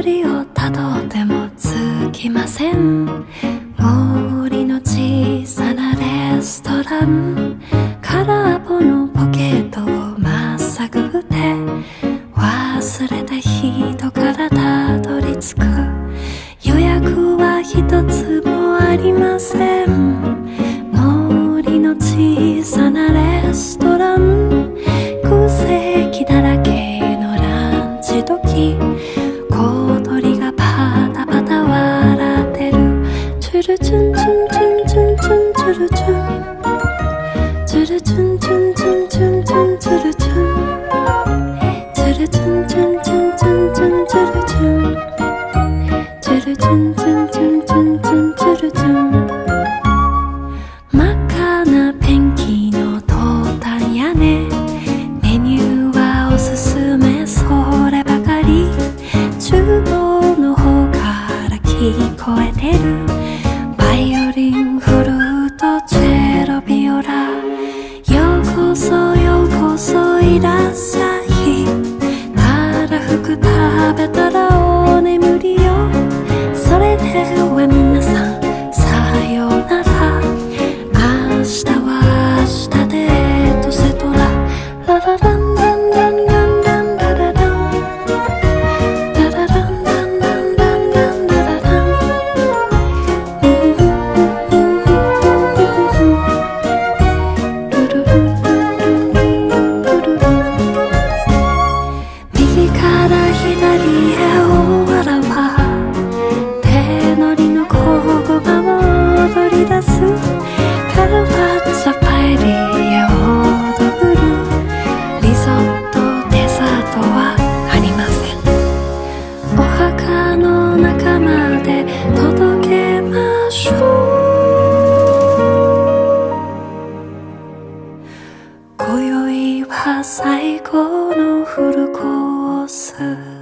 りをたどってもつきません。森の小さなレストラン。空っぽのポケットをまっさぐって。忘れた人からたどり着く。予約は一つもありません。森の小さなレストラン。空席だらけのランチ時。 쭈루쭈 バイオリンフルートチェロビオラようこそようこそいらっしゃい最後のフルコース。